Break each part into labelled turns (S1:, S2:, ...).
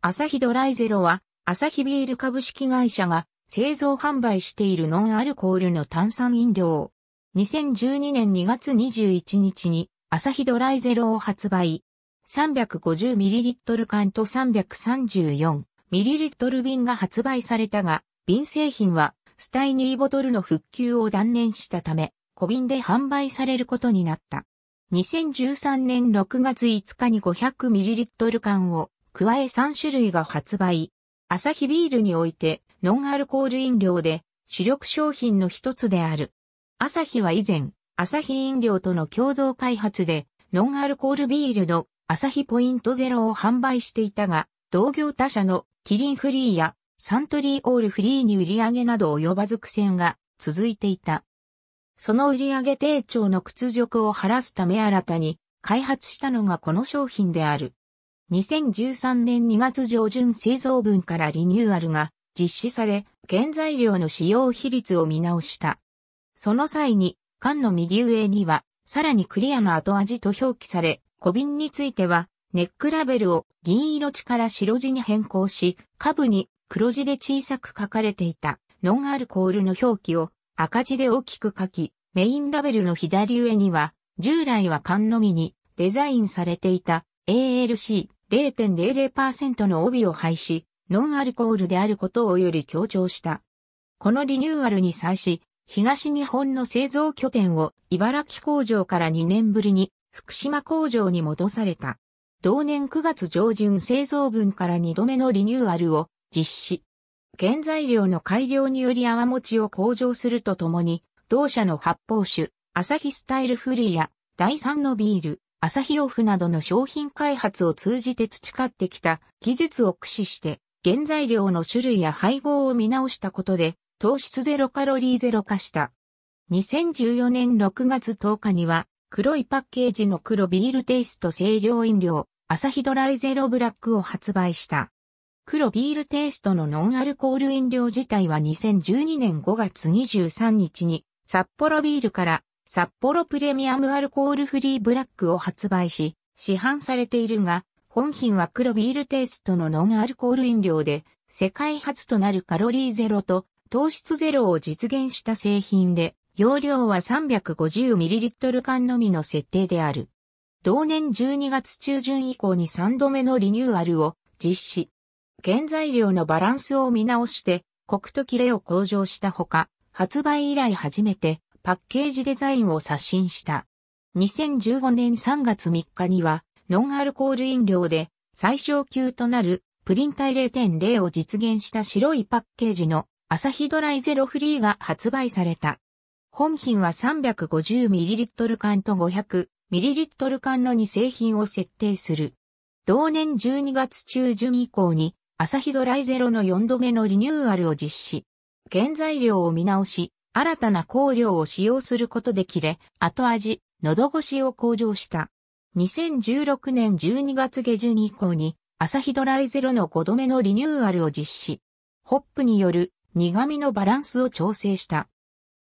S1: アサヒドライゼロは、アサヒビール株式会社が製造販売しているノンアルコールの炭酸飲料。2012年2月21日にアサヒドライゼロを発売。350ml 缶と 334ml 瓶が発売されたが、瓶製品はスタイニーボトルの復旧を断念したため、小瓶で販売されることになった。2013年6月5日に 500ml 缶を加え3種類が発売。アサヒビールにおいてノンアルコール飲料で主力商品の一つである。アサヒは以前、アサヒ飲料との共同開発でノンアルコールビールのアサヒポイントゼロを販売していたが、同業他社のキリンフリーやサントリーオールフリーに売り上げなど及ばず苦戦が続いていた。その売上低調の屈辱を晴らすため新たに開発したのがこの商品である。2013年2月上旬製造分からリニューアルが実施され、原材料の使用比率を見直した。その際に、缶の右上には、さらにクリアな後味と表記され、小瓶については、ネックラベルを銀色地から白地に変更し、下部に黒字で小さく書かれていたノンアルコールの表記を赤字で大きく書き、メインラベルの左上には、従来は缶のみにデザインされていた ALC 0.00%の帯を廃し、ノンアルコールであることをより強調した。このリニューアルに際し、東日本の製造拠点を茨城工場から2年ぶりに福島工場に戻された。同年9月上旬製造分から2度目のリニューアルを実施。原材料の改良により泡持ちを向上するとともに、同社の発泡酒、アサヒスタイルフリーや第3のビール、アサヒオフなどの商品開発を通じて培ってきた技術を駆使して原材料の種類や配合を見直したことで糖質ゼロカロリーゼロ化した。2014年6月10日には黒いパッケージの黒ビールテイスト清涼飲料アサヒドライゼロブラックを発売した。黒ビールテイストのノンアルコール飲料自体は2012年5月23日に札幌ビールから札幌プレミアムアルコールフリーブラックを発売し、市販されているが、本品は黒ビールテイストのノンアルコール飲料で、世界初となるカロリーゼロと糖質ゼロを実現した製品で、容量は 350ml 缶のみの設定である。同年12月中旬以降に3度目のリニューアルを実施。原材料のバランスを見直して、コクとキレを向上したほか、発売以来初めてパッケージデザインを刷新した。2015年3月3日には、ノンアルコール飲料で最小級となるプリン体0.0を実現した白いパッケージのアサヒドライゼロフリーが発売された。本品は 350ml 缶と 500ml 缶の2製品を設定する。同年12月中旬以降にアサヒドライゼロの4度目のリニューアルを実施。原材料を見直し、新たな香料を使用することで切れ、後味、喉越しを向上した。2016年12月下旬以降に、アサヒドライゼロの5度目のリニューアルを実施。ホップによる苦味のバランスを調整した。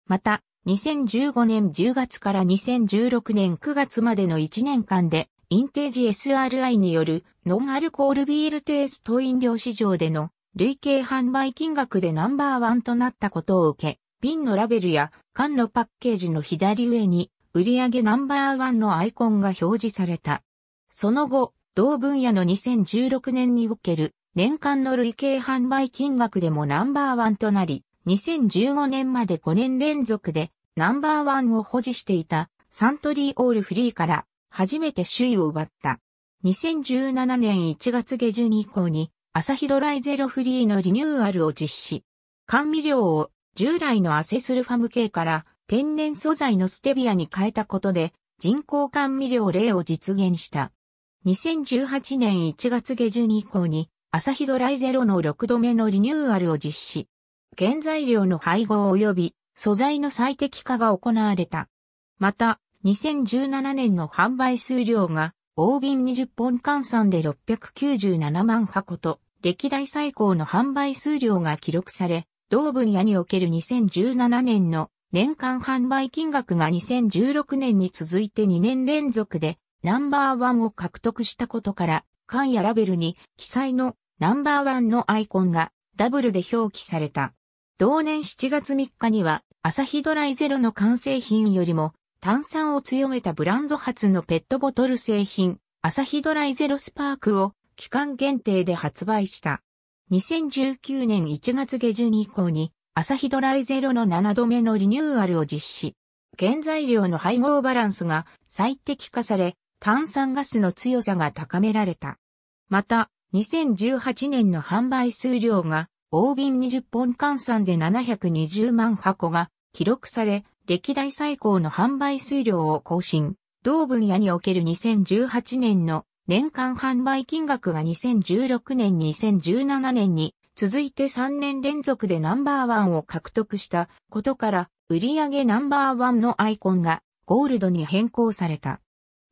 S1: また、2015年10月から2016年9月までの1年間で、インテージ SRI によるノンアルコールビールテイスト飲料市場での累計販売金額でナンバーワンとなったことを受け、瓶のラベルや缶のパッケージの左上に売上ナンバーワンのアイコンが表示された。その後、同分野の2016年における年間の累計販売金額でもナンバーワンとなり、2015年まで5年連続でナンバーワンを保持していたサントリーオールフリーから初めて首位を奪った。2017年1月下旬以降にアサヒドライゼロフリーのリニューアルを実施。甘味料を従来のアセスルファム系から天然素材のステビアに変えたことで人工甘味料例を実現した。2018年1月下旬以降にアサヒドライゼロの6度目のリニューアルを実施。原材料の配合及び素材の最適化が行われた。また、2017年の販売数量が大瓶20本換算で697万箱と歴代最高の販売数量が記録され、同分野における2017年の年間販売金額が2016年に続いて2年連続でナンバーワンを獲得したことから、缶やラベルに記載のナンバーワンのアイコンがダブルで表記された。同年7月3日には、アサヒドライゼロの完成品よりも炭酸を強めたブランド発のペットボトル製品、アサヒドライゼロスパークを期間限定で発売した。2019年1月下旬以降に、アサヒドライゼロの7度目のリニューアルを実施。原材料の配合バランスが最適化され、炭酸ガスの強さが高められた。また、2018年の販売数量が、大瓶20本換算で720万箱が記録され、歴代最高の販売数量を更新。同分野における2018年の年間販売金額が2016年2017年に続いて3年連続でナンバーワンを獲得したことから売上ナンバーワンのアイコンがゴールドに変更された。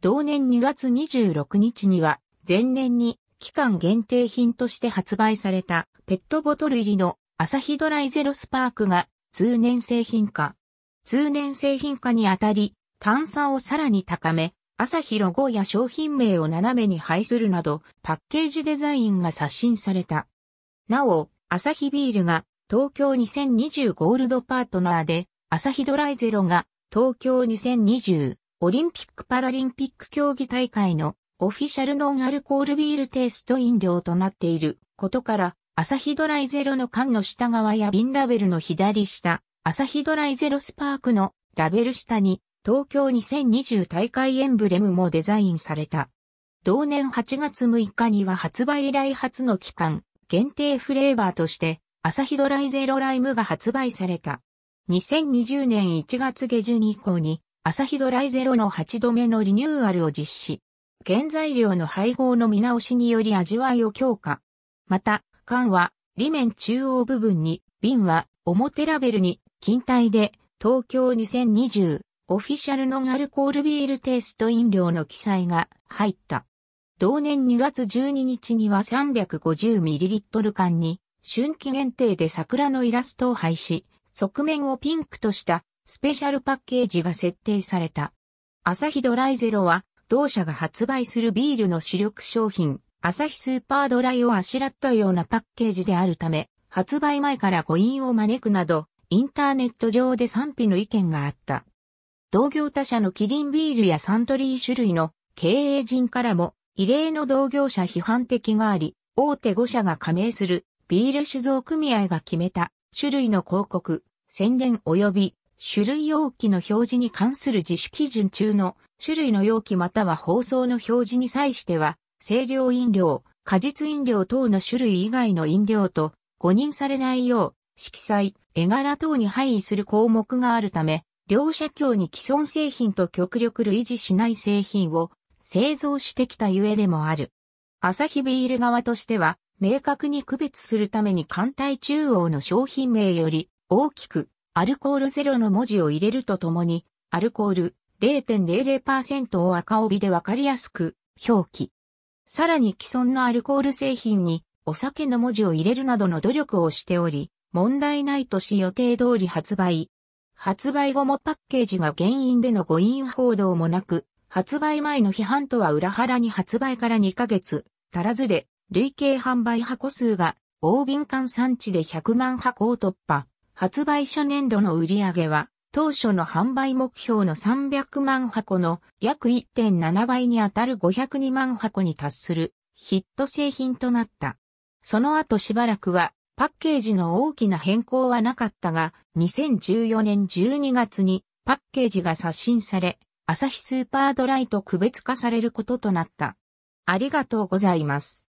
S1: 同年2月26日には前年に期間限定品として発売されたペットボトル入りのアサヒドライゼロスパークが通年製品化。通年製品化にあたり、炭酸をさらに高め、朝日ロゴや商品名を斜めに配するなど、パッケージデザインが刷新された。なお、アサヒビールが東京2020ゴールドパートナーで、アサヒドライゼロが東京2020オリンピック・パラリンピック競技大会のオフィシャルノンアルコールビールテイスト飲料となっていることから、アサヒドライゼロの缶の下側や瓶ラベルの左下、アサヒドライゼロスパークのラベル下に東京2020大会エンブレムもデザインされた。同年8月6日には発売以来初の期間、限定フレーバーとして、アサヒドライゼロライムが発売された。2020年1月下旬以降に、アサヒドライゼロの8度目のリニューアルを実施。原材料の配合の見直しにより味わいを強化。また、缶は、裏面中央部分に、瓶は、表ラベルに、金体で、東京2020オフィシャルのアルコールビールテイスト飲料の記載が入った。同年2月12日には 350ml 缶に春季限定で桜のイラストを配し、側面をピンクとしたスペシャルパッケージが設定された。アサヒドライゼロは同社が発売するビールの主力商品、アサヒスーパードライをあしらったようなパッケージであるため、発売前から誤飲を招くなど、インターネット上で賛否の意見があった。同業他社のキリンビールやサントリー種類の経営陣からも異例の同業者批判的があり、大手5社が加盟するビール酒造組合が決めた種類の広告、宣伝及び種類容器の表示に関する自主基準中の種類の容器または包装の表示に際しては、清涼飲料、果実飲料等の種類以外の飲料と誤認されないよう、色彩、絵柄等に配位する項目があるため、両社協に既存製品と極力類似しない製品を製造してきたゆえでもある。アサヒビール側としては、明確に区別するために艦隊中央の商品名より大きくアルコールゼロの文字を入れるとともに、アルコール0.00%を赤帯でわかりやすく表記。さらに既存のアルコール製品にお酒の文字を入れるなどの努力をしており、問題ないとし予定通り発売。発売後もパッケージが原因での誤飲報道もなく、発売前の批判とは裏腹に発売から2ヶ月足らずで、累計販売箱数が大瓶缶産地で100万箱を突破。発売初年度の売り上げは、当初の販売目標の300万箱の約1.7倍にあたる502万箱に達するヒット製品となった。その後しばらくはパッケージの大きな変更はなかったが、2014年12月にパッケージが刷新され、アサヒスーパードライと区別化されることとなった。ありがとうございます。